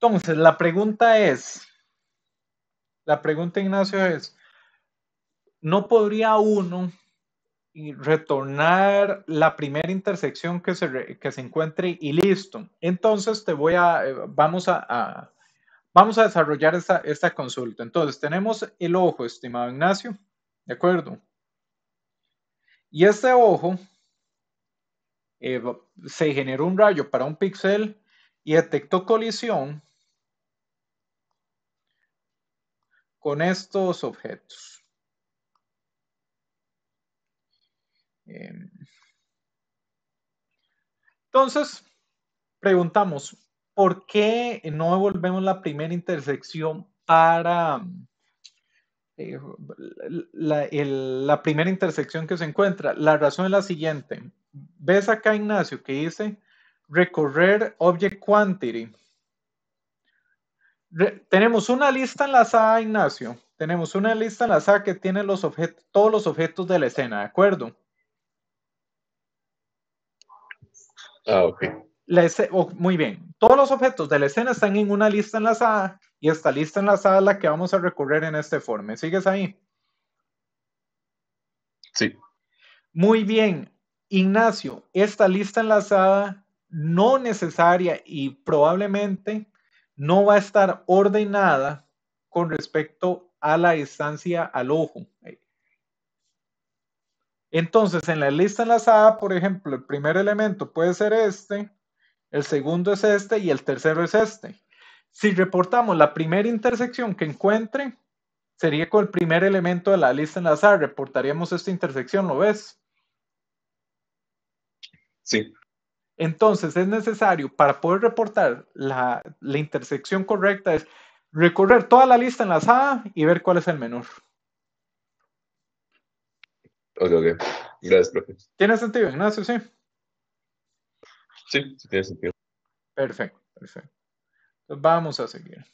Entonces, la pregunta es, la pregunta, Ignacio, es, ¿no podría uno retornar la primera intersección que se, que se encuentre y listo? Entonces, te voy a, eh, vamos a, vamos a desarrollar esta, esta consulta. Entonces, tenemos el ojo, estimado Ignacio, ¿de acuerdo? Y este ojo eh, se generó un rayo para un píxel y detectó colisión con estos objetos. Em, entonces, preguntamos, ¿por qué no devolvemos la primera intersección para eh, la, la, primera intersección que se encuentra? La razón es la siguiente. ¿Ves acá, Ignacio, que dice recorrer object quantity? Tenemos una lista enlazada, Ignacio. Tenemos una lista enlazada que tiene los objetos, todos los objetos de la escena, ¿de acuerdo? Ah, ok. Oh, muy bien. Todos los objetos de la escena están en una lista enlazada y esta lista enlazada es la que vamos a recorrer en este forma. ¿Sigues ahí? Sí. Muy bien. Ignacio, esta lista enlazada no necesaria y probablemente no va a estar ordenada con respecto a la distancia al ojo. Entonces, en la lista enlazada, por ejemplo, el primer elemento puede ser este, el segundo es este y el tercero es este. Si reportamos la primera intersección que encuentre, sería con el primer elemento de la lista enlazada. Reportaríamos esta intersección, ¿lo ves? Sí. Entonces es necesario para poder reportar la, intersección correcta es recorrer toda la lista enlazada y ver cuál es el menor. Ok, ok. Gracias, profe. ¿Tiene sentido, Ignacio? Sí. Sí, sí tiene sentido. Perfecto, perfecto. Entonces vamos a seguir.